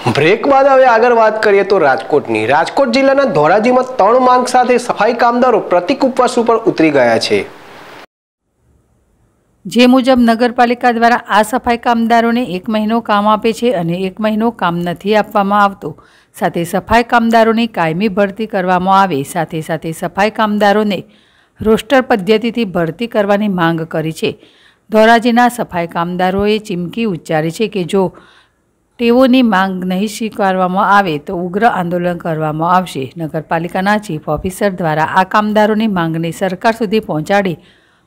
Break બાદ હવે આગળ વાત કરીએ તો રાજકોટની. રાજકોટ જિલ્લાના ધોરાજીમાં ત્રણ માંગ સાથે સફાઈ કામદારો પ્રતિક ઉપવાસ ઉપર ઉતરી ગયા છે. જે મુજબ નગરપાલિકા દ્વારા આ સફાઈ કામદારોને એક મહિનો કામ આપે છે અને એક મહિનો કામ નથી આપવામાં આવતો. સાથે સફાઈ કામદારોની કાયમી ભરતી કરવામાં આવે, સાથે સાથે સફાઈ કામદારોને રોસ્ટર પદ્ધતિથી ભરતી કરવાની માંગ કરી છે. ધોરાજીના સફાઈ કામદારોએ ચીમકી ઉચ્ચારી છે કે જો તેઓની માંગ નહીં સ્વીકારવામાં આવે તો ઉગ્ર આંદોલન કરવામાં આવશે. નગરપાલિકાના ચીફ ઓફિસર દ્વારા આ કામદારોની માંગને સરકાર સુધી પહોંચાડી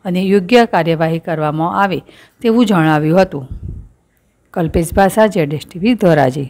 અને યોગ્ય કાર્યવાહી કરવામાં આવે તેવું જણાવ્યું હતું. કલ્પેશ ભાષા, જેડેશ ટીવી, ધોરાજી.